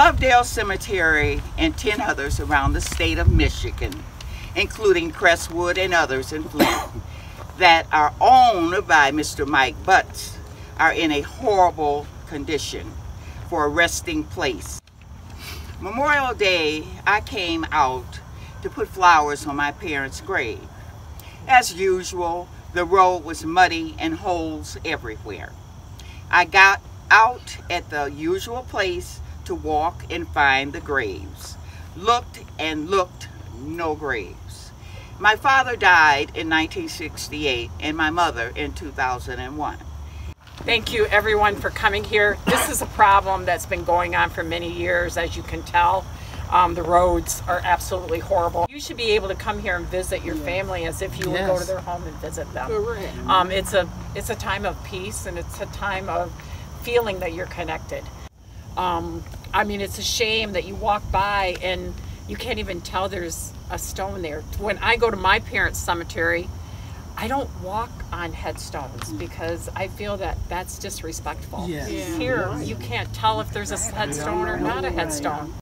Lovedale Cemetery and 10 others around the state of Michigan, including Crestwood and others in Flint, that are owned by Mr. Mike Butts, are in a horrible condition for a resting place. Memorial Day, I came out to put flowers on my parents' grave. As usual, the road was muddy and holes everywhere. I got out at the usual place to walk and find the graves. Looked and looked, no graves. My father died in 1968 and my mother in 2001. Thank you everyone for coming here. This is a problem that's been going on for many years, as you can tell. Um, the roads are absolutely horrible. You should be able to come here and visit your family as if you would go to their home and visit them. Um, it's a it's a time of peace and it's a time of feeling that you're connected. Um, I mean, it's a shame that you walk by and you can't even tell there's a stone there. When I go to my parents' cemetery, I don't walk on headstones because I feel that that's disrespectful. Yes. Here, you can't tell if there's a headstone or not a headstone.